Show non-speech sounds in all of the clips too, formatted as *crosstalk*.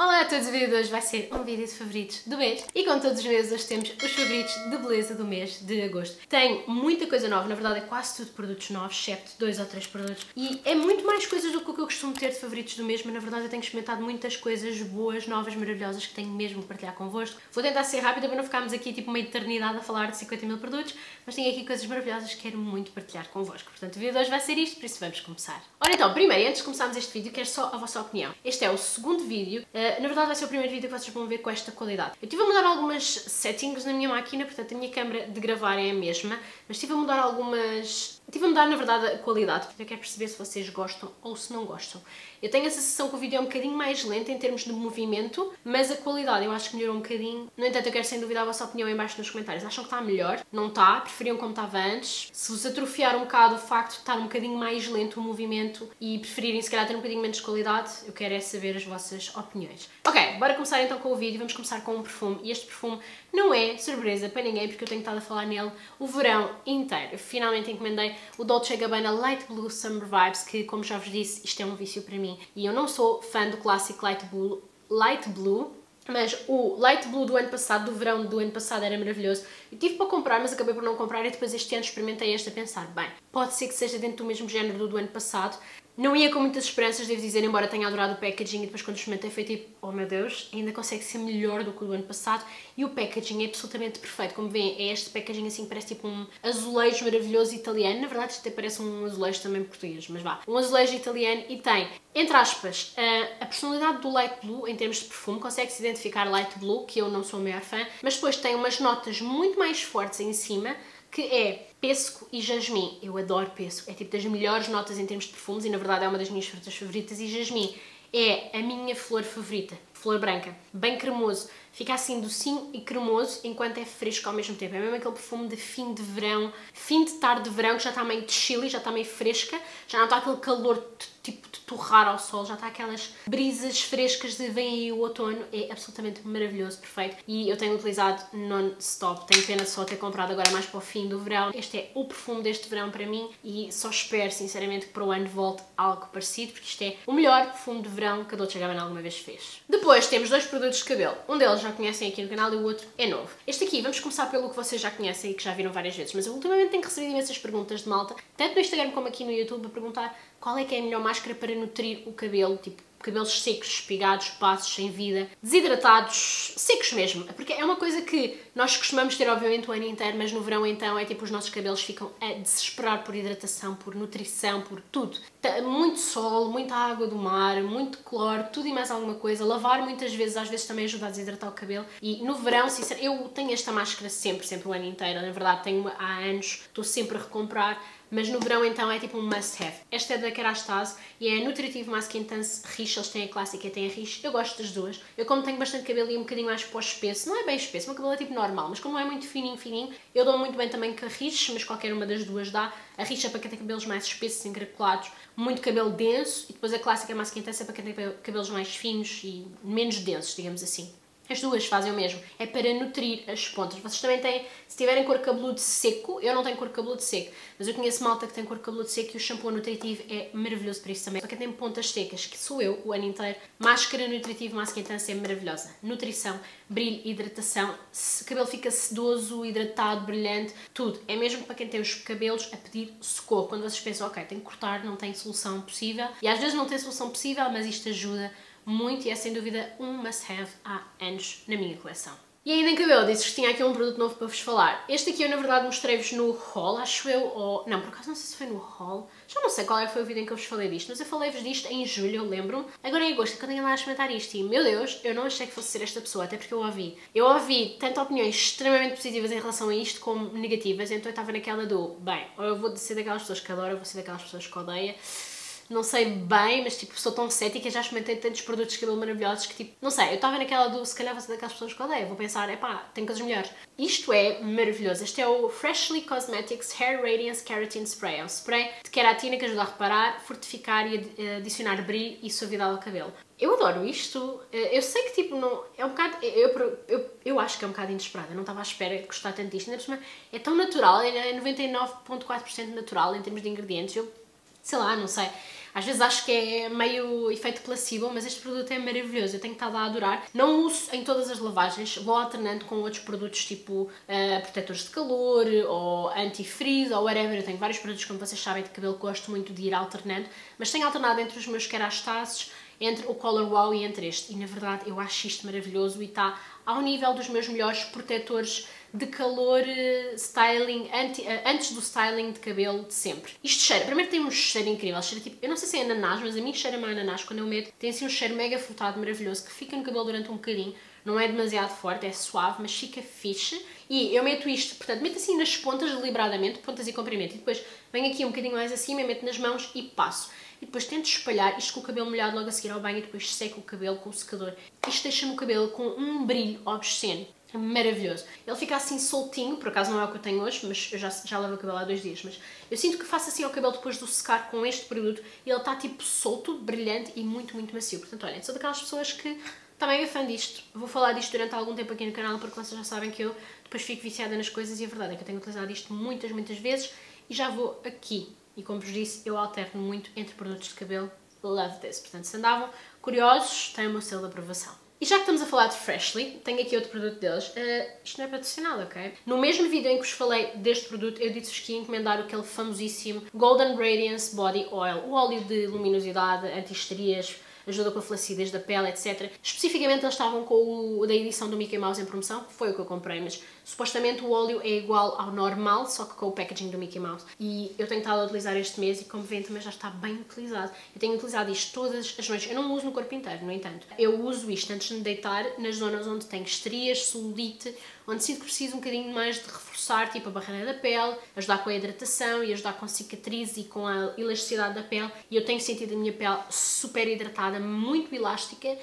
Olá a todos, o vídeo de hoje vai ser um vídeo de favoritos do mês e como todos os meses hoje temos os favoritos de beleza do mês de agosto. Tem muita coisa nova, na verdade é quase tudo produtos novos, excepto dois ou três produtos e é muito mais coisas do que o que eu costumo ter de favoritos do mês, mas na verdade eu tenho experimentado muitas coisas boas, novas, maravilhosas que tenho mesmo que partilhar convosco. Vou tentar ser rápida para não ficarmos aqui tipo uma eternidade a falar de 50 mil produtos, mas tenho aqui coisas maravilhosas que quero muito partilhar convosco. Portanto o vídeo de hoje vai ser isto, por isso vamos começar. Ora então, primeiro, antes de começarmos este vídeo, quero só a vossa opinião. Este é o segundo vídeo, uh, na verdade vai ser o primeiro primeiro vídeo que vocês vão ver com esta qualidade. Eu estive a mudar algumas settings na minha máquina, portanto a minha câmera de gravar é a mesma, mas estive a mudar algumas... Estive a mudar, na verdade, a qualidade, porque eu quero perceber se vocês gostam ou se não gostam. Eu tenho a sensação que o vídeo é um bocadinho mais lento em termos de movimento, mas a qualidade eu acho que melhorou um bocadinho. No entanto, eu quero sem dúvida a vossa opinião em baixo nos comentários. Acham que está melhor? Não está? Preferiam como estava antes? Se vos atrofiar um bocado o facto de estar um bocadinho mais lento o movimento e preferirem se calhar ter um bocadinho menos qualidade, eu quero é saber as vossas opiniões. Ok, bora começar então com o vídeo. Vamos começar com um perfume e este perfume não é surpresa para ninguém porque eu tenho estado a falar nele o verão inteiro. Eu finalmente encomendei o Dolce Gabbana Light Blue Summer Vibes que, como já vos disse, isto é um vício para mim e eu não sou fã do clássico Light Blue, Light Blue mas o Light Blue do ano passado, do verão do ano passado, era maravilhoso. Eu tive para comprar, mas acabei por não comprar e depois este ano experimentei este a pensar, bem, pode ser que seja dentro do mesmo género do do ano passado, não ia com muitas esperanças, devo dizer, embora tenha adorado o packaging e depois quando experimentei foi tipo, oh meu Deus, ainda consegue ser melhor do que o do ano passado e o packaging é absolutamente perfeito. Como veem, é este packaging assim, parece tipo um azulejo maravilhoso italiano. Na verdade, isto até parece um azulejo também português, mas vá. Um azulejo italiano e tem, entre aspas, a, a personalidade do Light Blue em termos de perfume, consegue-se identificar Light Blue, que eu não sou o maior fã, mas depois tem umas notas muito mais fortes em cima, que é pêssego e jasmim. Eu adoro pêssego, é tipo das melhores notas em termos de perfumes e na verdade é uma das minhas frutas favoritas e jasmim é a minha flor favorita, flor branca, bem cremoso, fica assim docinho e cremoso enquanto é fresco ao mesmo tempo. É mesmo aquele perfume de fim de verão, fim de tarde de verão que já está meio de chile, já está meio fresca, já não está aquele calor tipo de torrar ao sol, já está aquelas brisas frescas de vem aí o outono, é absolutamente maravilhoso, perfeito. E eu tenho utilizado non-stop, tenho pena só ter comprado agora mais para o fim do verão. Este é o perfume deste verão para mim e só espero sinceramente que para o ano volte algo parecido, porque isto é o melhor perfume de verão que a Dolce Gabbana alguma vez fez. Depois temos dois produtos de cabelo, um deles já conhecem aqui no canal e o outro é novo. Este aqui, vamos começar pelo que vocês já conhecem e que já viram várias vezes, mas eu ultimamente tenho recebido imensas perguntas de malta, tanto no Instagram como aqui no YouTube, a perguntar qual é que é a melhor máscara para nutrir o cabelo, tipo cabelos secos, espigados, passos, sem vida, desidratados, secos mesmo. Porque é uma coisa que nós costumamos ter, obviamente, o ano inteiro, mas no verão então é tipo os nossos cabelos ficam a desesperar por hidratação, por nutrição, por tudo. Tá, muito sol, muita água do mar, muito cloro, tudo e mais alguma coisa. Lavar muitas vezes, às vezes também ajuda a desidratar o cabelo. E no verão, sinceramente, eu tenho esta máscara sempre, sempre o ano inteiro. Na verdade, tenho há anos, estou sempre a recomprar mas no verão então é tipo um must have. Esta é da Kerastase e é a Nutritive Mask Intense Riche, eles têm a clássica e têm a Riche, eu gosto das duas. Eu como tenho bastante cabelo e um bocadinho mais pós espesso, não é bem espesso, o meu cabelo é tipo normal, mas como é muito fininho, fininho, eu dou muito bem também com a Riche, mas qualquer uma das duas dá. A Riche é para quem tem cabelos mais espessos, encracolados, muito cabelo denso, e depois a clássica Mask Intense é para quem tem cabelos mais finos e menos densos, digamos assim. As duas fazem o mesmo. É para nutrir as pontas. Vocês também têm, se tiverem cor cabeludo seco, eu não tenho cor cabeludo seco, mas eu conheço malta que tem cor cabeludo seco e o shampoo nutritivo é maravilhoso para isso também. Só que tem pontas secas, que sou eu o ano inteiro. Máscara nutritiva, máscara intensa é maravilhosa. Nutrição, brilho, hidratação, o cabelo fica sedoso, hidratado, brilhante, tudo. É mesmo para quem tem os cabelos a pedir socorro. Quando vocês pensam, ok, tenho que cortar, não tem solução possível. E às vezes não tem solução possível, mas isto ajuda muito e é sem dúvida um must-have há anos na minha coleção. E ainda em cabelo, disse que tinha aqui um produto novo para vos falar. Este aqui eu na verdade mostrei-vos no haul, acho eu, ou... Não, por acaso não sei se foi no haul. Já não sei qual é foi o vídeo em que eu vos falei disto, mas eu falei-vos disto em julho, eu lembro-me. Agora em agosto, quando eu lá a experimentar isto e, meu Deus, eu não achei que fosse ser esta pessoa, até porque eu ouvi. Eu ouvi tanto opiniões extremamente positivas em relação a isto como negativas, então eu estava naquela do, bem, ou eu vou ser daquelas pessoas que adoro, ou vou ser daquelas pessoas que odeia não sei bem, mas tipo, sou tão cética, já experimentei tantos produtos de cabelo maravilhosos que tipo, não sei, eu estava naquela do, se calhar você daquelas pessoas que odeio, vou pensar, é pá, tem coisas melhores. Isto é maravilhoso, este é o Freshly Cosmetics Hair Radiance Keratin Spray, é um spray de queratina que ajuda a reparar, fortificar e eh, adicionar brilho e suavidade ao cabelo. Eu adoro isto, eh, eu sei que tipo, não, é um bocado, eu, eu, eu acho que é um bocado inesperado, eu não estava à espera de gostar tanto disto, ainda por cima é tão natural, é 99.4% natural em termos de ingredientes, eu sei lá, não sei. Às vezes acho que é meio efeito placebo, mas este produto é maravilhoso, eu tenho estado a adorar. Não uso em todas as lavagens, vou alternando com outros produtos tipo uh, protetores de calor ou anti-freeze ou whatever. Eu tenho vários produtos, como vocês sabem, de cabelo que gosto muito de ir alternando, mas tenho alternado entre os meus kerastases, entre o Color Wow e entre este. E na verdade eu acho isto maravilhoso e está ao nível dos meus melhores protetores de calor uh, styling, anti, uh, antes do styling de cabelo de sempre. Isto cheira, primeiro tem um cheiro incrível, cheira tipo, eu não sei se é ananás, mas a mim cheira mais ananás quando eu meto, tem assim um cheiro mega frutado, maravilhoso, que fica no cabelo durante um bocadinho, não é demasiado forte, é suave, mas fica fixe. E eu meto isto, portanto, meto assim nas pontas deliberadamente, pontas e comprimento, e depois venho aqui um bocadinho mais acima, meto nas mãos e passo. E depois tento espalhar isto com o cabelo molhado logo a seguir ao banho e depois seco o cabelo com o secador. Isto deixa-me o cabelo com um brilho obsceno. É maravilhoso. Ele fica assim soltinho, por acaso não é o que eu tenho hoje, mas eu já, já lavo o cabelo há dois dias, mas eu sinto que faço assim ao cabelo depois do secar com este produto e ele está tipo solto, brilhante e muito, muito macio. Portanto, olhem, sou daquelas pessoas que está mega fã disto. Vou falar disto durante algum tempo aqui no canal porque vocês já sabem que eu depois fico viciada nas coisas e a verdade é que eu tenho utilizado isto muitas, muitas vezes e já vou aqui. E como vos disse, eu alterno muito entre produtos de cabelo. Love this. Portanto, se andavam curiosos, tem o meu selo de aprovação. E já que estamos a falar de Freshly, tenho aqui outro produto deles. Uh, isto não é patrocinado, ok? No mesmo vídeo em que vos falei deste produto, eu disse-vos que ia encomendar aquele famosíssimo Golden Radiance Body Oil. O óleo de luminosidade, anti-esterias, ajuda com a flacidez da pele, etc. Especificamente eles estavam com o da edição do Mickey Mouse em promoção, foi o que eu comprei, mas supostamente o óleo é igual ao normal, só que com o packaging do Mickey Mouse. E eu tenho estado a utilizar este mês e como veem também já está bem utilizado. Eu tenho utilizado isto todas as noites, eu não uso no corpo inteiro, no entanto. Eu uso isto antes de me deitar nas zonas onde tenho estrias, celulite, onde sinto que preciso um bocadinho mais de reforçar, tipo a barreira da pele, ajudar com a hidratação e ajudar com cicatrizes e com a elasticidade da pele. E eu tenho sentido a minha pele super hidratada, muito elástica.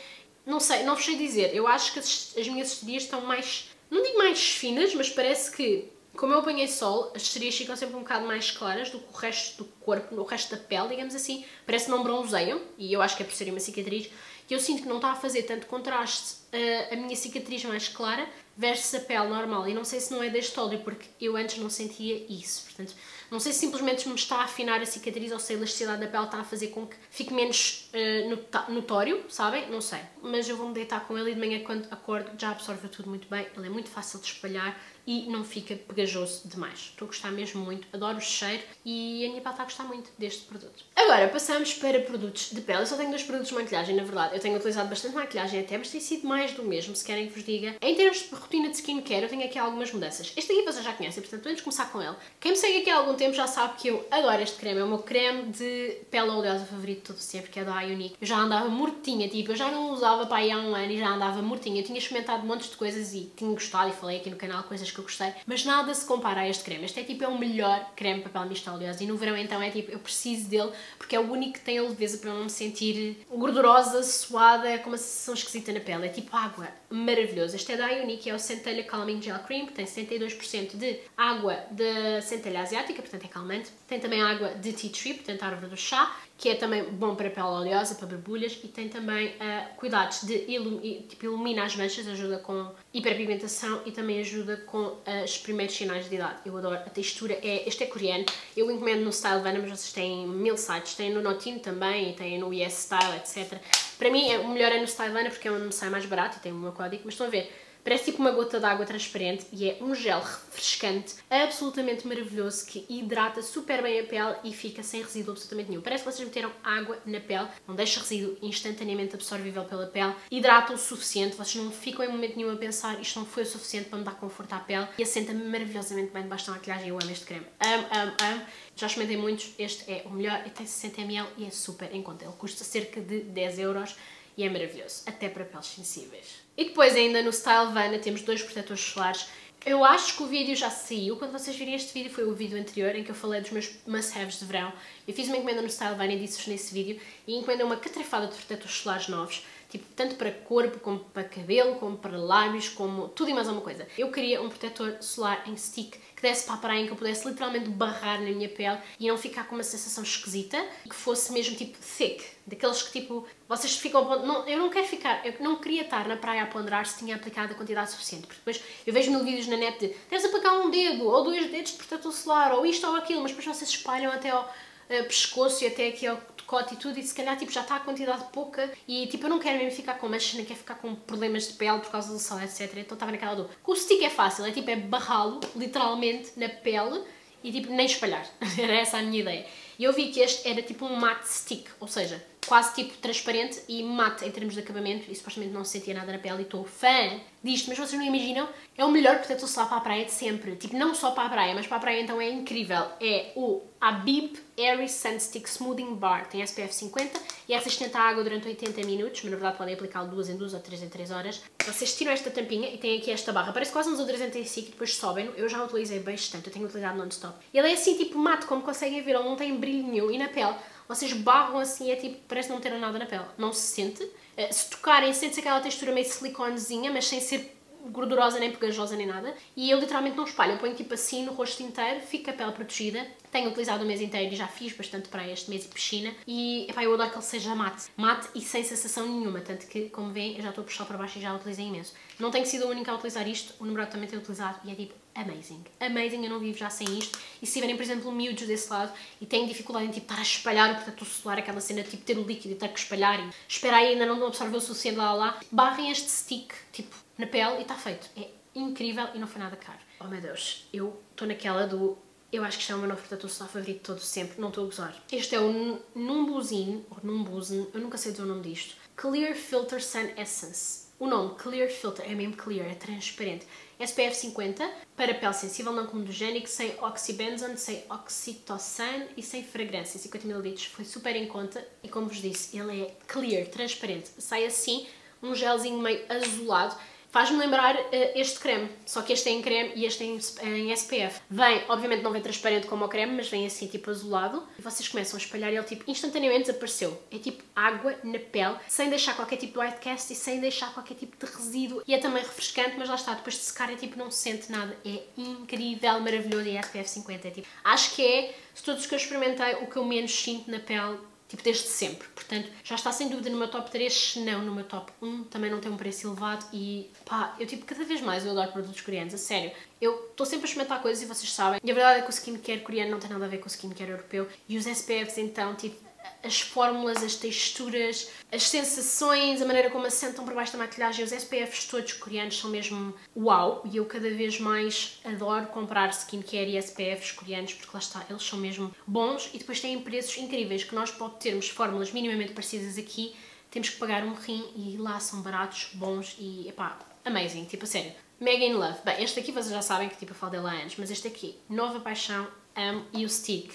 Não sei, não vos sei dizer, eu acho que as, as minhas estrias estão mais, não digo mais finas, mas parece que como eu apanhei sol, as estrias ficam sempre um bocado mais claras do que o resto do corpo, o resto da pele, digamos assim. Parece que não bronzeiam, e eu acho que é por ser uma cicatriz, que eu sinto que não está a fazer tanto contraste uh, a minha cicatriz mais clara versus a pele normal. E não sei se não é deste óleo, porque eu antes não sentia isso. Portanto, não sei se simplesmente me está a afinar a cicatriz ou se a elasticidade da pele está a fazer com que fique menos uh, notório, sabem? Não sei. Mas eu vou-me deitar com ele e de manhã quando acordo já absorve tudo muito bem. Ele é muito fácil de espalhar e não fica pegajoso demais. Estou a gostar mesmo muito, adoro o cheiro e a minha pele está a gostar muito deste produto. Agora, passamos para produtos de pele. Eu só tenho dois produtos de maquilhagem, na verdade. Eu tenho utilizado bastante maquilhagem até, mas tem sido mais do mesmo, se querem que vos diga. Em termos de rotina de skincare, eu tenho aqui algumas mudanças. Este aqui vocês já conhecem, portanto, vamos começar com ele. Quem me segue aqui há algum tempo já sabe que eu adoro este creme. É o meu creme de pele oleosa favorito de todo sempre, que é da Ionic. Eu já andava mortinha, tipo, eu já não usava para aí há um ano e já andava mortinha. Eu tinha experimentado montes de coisas e tinha gostado e falei aqui no canal coisas que eu gostei, mas nada se compara a este creme. Este é tipo é o melhor creme para pele mista oleosa e no verão então é tipo, eu preciso dele porque é o único que tem a leveza para eu não me sentir gordurosa, suada, com uma sensação esquisita na pele. É tipo água, maravilhoso. Este é da Ionic, é o Centelha Calming Gel Cream, que tem 72% de água da centelha asiática, portanto é calmante. Tem também água de tea tree, portanto árvore do chá, que é também bom para pele oleosa, para borbulhas e tem também uh, cuidados de ilum tipo, ilumina as manchas, ajuda com hiperpigmentação e também ajuda com uh, os primeiros sinais de idade. Eu adoro, a textura é, este é coreano, eu encomendo no Style Vana, mas vocês têm mil sites, têm no Notino também, têm no Yes Style, etc. Para mim é, o melhor é no Style Vana porque é onde me sai mais barato e tem o meu código, mas estão a ver, Parece tipo uma gota de água transparente e é um gel refrescante, absolutamente maravilhoso, que hidrata super bem a pele e fica sem resíduo absolutamente nenhum. Parece que vocês meteram água na pele, não deixa resíduo instantaneamente absorvível pela pele, hidrata o suficiente, vocês não ficam em momento nenhum a pensar isto não foi o suficiente para me dar conforto à pele e assenta maravilhosamente bem debaixo da maquilhagem. Eu amo este creme. Amo, amo, amo. Já experimentei muitos, este é o melhor, e tem 60ml e é super em conta. Ele custa cerca de 10 euros e é maravilhoso, até para peles sensíveis. E depois ainda no Style Vana temos dois protetores solares. Eu acho que o vídeo já saiu, quando vocês virem este vídeo foi o vídeo anterior em que eu falei dos meus must-haves de verão. Eu fiz uma encomenda no Style Vana e disse-vos nesse vídeo e encomendei uma catrefada de protetores solares novos tipo, tanto para corpo, como para cabelo, como para lábios, como tudo e mais alguma coisa. Eu queria um protetor solar em stick que desse para a praia, em que eu pudesse literalmente barrar na minha pele e não ficar com uma sensação esquisita, que fosse mesmo tipo thick, daqueles que tipo, vocês ficam não, eu não quero ficar, eu não queria estar na praia a ponderar se tinha aplicado a quantidade suficiente, porque depois eu vejo mil vídeos na net de deves aplicar um dedo, ou dois dedos de protetor solar, ou isto ou aquilo, mas depois vocês espalham até ao uh, pescoço e até aqui ao decote e tudo, e se calhar tipo, já está a quantidade pouca e tipo, eu não quero mesmo ficar com manchas, nem quero ficar com problemas de pele por causa do sol, etc. Então estava naquela dor. Com o stick é fácil, é tipo, é barrá-lo literalmente na pele e tipo, nem espalhar. *laughs* Era essa a minha ideia. E eu vi que este era tipo um matte stick, ou seja, quase tipo transparente e mate em termos de acabamento. E supostamente não se sentia nada na pele e estou fã disto, mas vocês não imaginam, é o melhor protetor solar para a praia de sempre, tipo não só para a praia, mas para a praia então é incrível, é o Abib Airy Sun Stick Smoothing Bar, tem SPF 50 e é resistente à água durante 80 minutos, mas na verdade podem aplicá-lo duas em duas ou três em três horas. Vocês tiram esta tampinha e tem aqui esta barra, parece quase desodorante em si que depois sobem, eu já utilizei bastante, eu tenho utilizado non-stop. Ele é assim tipo mate, como conseguem ver, ele não tem brilho nenhum. E na pele vocês barram assim, é tipo, parece não ter nada na pele. Não se sente. Eh, se tocarem, sente-se aquela textura meio siliconezinha, mas sem ser gordurosa, nem pegajosa, nem nada. E eu literalmente não espalho. Eu ponho tipo assim no rosto inteiro, fica a pele protegida. Tenho utilizado o mês inteiro e já fiz bastante para este mês de piscina. E epá, eu adoro que ele seja mate. Mate e sem sensação nenhuma. Tanto que, como veem, eu já estou a puxar para baixo e já utilizei imenso. Não tenho sido a única a utilizar isto. O namorado também tem utilizado e é tipo amazing. Amazing, eu não vivo já sem isto. E se tiverem, por exemplo, miúdos desse lado e têm dificuldade em tipo, estar a espalhar o protetor solar, aquela cena de tipo, ter o líquido e ter que espalhar e esperar e ainda não absorver o suficiente lá, lá, barrem este stick, tipo, na pele e está feito. É incrível e não foi nada caro. Oh meu Deus, eu estou naquela do... Eu acho que isto é o meu novo protetor solar favorito de todo sempre, não estou a gozar. Este é o Numbuzin, ou Numbuzin, eu nunca sei dizer o nome disto. Clear Filter Sun Essence. O nome Clear Filter é mesmo clear, é transparente. SPF 50 para pele sensível, não comedogénico, sem oxybenzone, sem oxitocin e sem fragrância. 50ml foi super em conta e como vos disse, ele é clear, transparente. Sai assim, um gelzinho meio azulado Faz-me lembrar uh, este creme, só que este é em creme e este é em, em, SPF. Vem, obviamente não vem transparente como o creme, mas vem assim tipo azulado. E vocês começam a espalhar e ele tipo instantaneamente desapareceu. É tipo água na pele, sem deixar qualquer tipo de white cast e sem deixar qualquer tipo de resíduo. E é também refrescante, mas lá está, depois de secar é tipo não se sente nada. É incrível, maravilhoso e é SPF 50. É tipo, acho que é, de todos os que eu experimentei, o que eu menos sinto na pele tipo desde sempre. Portanto, já está sem dúvida no meu top 3, se não no meu top 1, também não tem um preço elevado e pá, eu tipo, cada vez mais eu adoro produtos coreanos, a sério. Eu estou sempre a experimentar coisas e vocês sabem, e a verdade é que o skincare coreano não tem nada a ver com o skincare europeu e os SPFs então, tipo, as fórmulas, as texturas, as sensações, a maneira como assentam por baixo da maquilhagem, os SPFs todos coreanos são mesmo uau e eu cada vez mais adoro comprar skincare e SPFs coreanos porque lá está, eles são mesmo bons e depois têm preços incríveis que nós para obtermos fórmulas minimamente parecidas aqui temos que pagar um rim e lá são baratos, bons e epá, amazing, tipo a sério. Mega in love. Bem, este aqui vocês já sabem que tipo eu falo dele há anos, mas este aqui, nova paixão, amo e o stick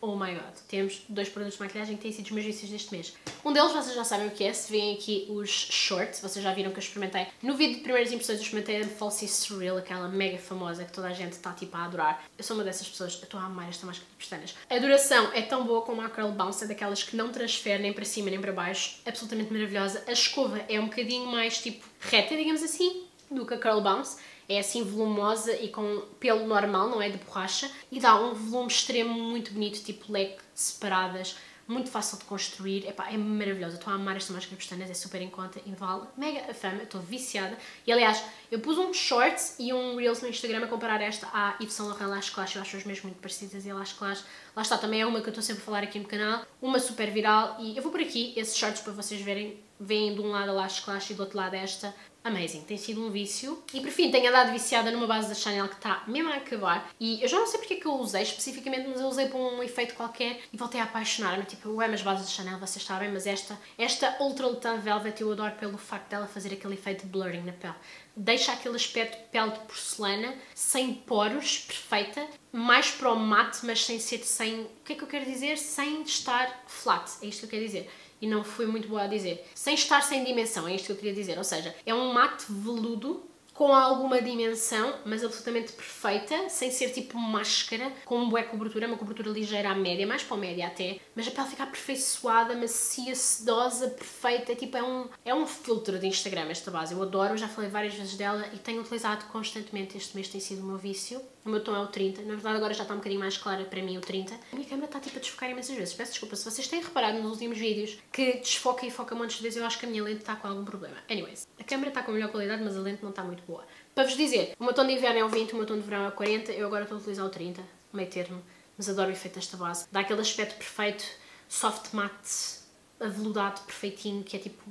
Oh my god, temos dois produtos de maquilhagem que têm sido os meus vícios deste mês. Um deles vocês já sabem o que é, se veem aqui os shorts, vocês já viram que eu experimentei. No vídeo de primeiras impressões eu experimentei a Falsy Surreal, aquela mega famosa que toda a gente está tipo a adorar. Eu sou uma dessas pessoas, eu estou a amar esta máscara de pestanas. A duração é tão boa como a Curl Bounce, é daquelas que não transfere nem para cima nem para baixo, absolutamente maravilhosa. A escova é um bocadinho mais tipo reta, digamos assim, do que a Curl Bounce é assim volumosa e com pelo normal, não é? De borracha, e dá um volume extremo muito bonito, tipo leque separadas, muito fácil de construir, Epá, é maravilhosa, estou a amar esta máscara pestanas, é super em conta e vale mega a fama, estou viciada. E aliás, eu pus um shorts e um reels no Instagram a comparar esta à Yves Saint Laurent Lash Clash, eu acho as mesmo muito parecidas e a Lash Clash, lá está, também é uma que eu estou sempre a falar aqui no canal, uma super viral e eu vou por aqui esses shorts para vocês verem, vêm de um lado a Lash Clash e do outro lado esta, amazing, tem sido um vício. E por fim, tenho andado viciada numa base da Chanel que está mesmo a acabar. E eu já não sei porque é que eu usei especificamente, mas eu usei para um efeito qualquer e voltei a apaixonar-me. Tipo, ué, mas bases da Chanel, vocês sabem, mas esta, esta Ultra Lutan Velvet eu adoro pelo facto dela fazer aquele efeito de blurring na pele. Deixa aquele aspecto de pele de porcelana, sem poros, perfeita, mais para o mate, mas sem ser sem... O que é que eu quero dizer? Sem estar flat, é isto que eu quero dizer e não fui muito boa a dizer. Sem estar sem dimensão, é isto que eu queria dizer. Ou seja, é um mate veludo com alguma dimensão, mas absolutamente perfeita, sem ser tipo máscara, com uma boa cobertura, uma cobertura ligeira à média, mais para a média até, mas a pele fica aperfeiçoada, macia, sedosa, perfeita, tipo, é um, é um filtro de Instagram esta base, eu adoro, já falei várias vezes dela e tenho utilizado constantemente, este mês tem sido o meu vício, o meu tom é o 30, na verdade agora já está um bocadinho mais clara para mim o 30. A minha câmera está tipo a desfocar imensas vezes, peço desculpa, se vocês têm reparado nos últimos vídeos que desfoca e foca montes de vezes, eu acho que a minha lente está com algum problema. Anyways, a câmera está com melhor qualidade, mas a lente não está muito boa. Para vos dizer, o meu tom de inverno é o 20, o meu tom de verão é o 40, eu agora estou a utilizar o 30, meio termo. mas adoro o efeito desta base. Dá aquele aspecto perfeito, soft matte, aveludado, perfeitinho, que é tipo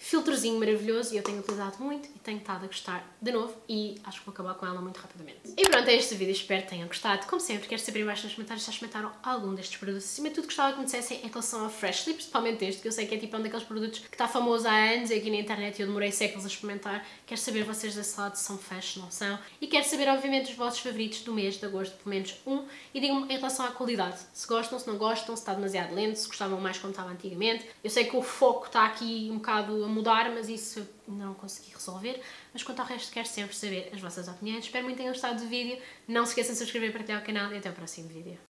filtrozinho maravilhoso e eu tenho utilizado muito e tenho estado a gostar de novo e acho que vou acabar com ela muito rapidamente. E pronto, é este vídeo, espero que tenham gostado. Como sempre, quero saber embaixo nos comentários se já experimentaram algum destes produtos. Acima de tudo, gostava que me dissessem em relação ao Freshly, principalmente este, que eu sei que é tipo um daqueles produtos que está famoso há anos aqui na internet e eu demorei séculos a experimentar. Quero saber vocês desse lado se são fresh, não são. E quero saber, obviamente, os vossos favoritos do mês de agosto, pelo menos um. E digam-me em relação à qualidade, se gostam, se não gostam, se está demasiado lento, se gostavam mais como estava antigamente. Eu sei que o foco está aqui um bocado mudar, mas isso não consegui resolver, mas quanto ao resto quero sempre saber as vossas opiniões. Espero muito que tenham gostado do vídeo, não se esqueçam de subscrever, partilhar o canal e até o próximo vídeo.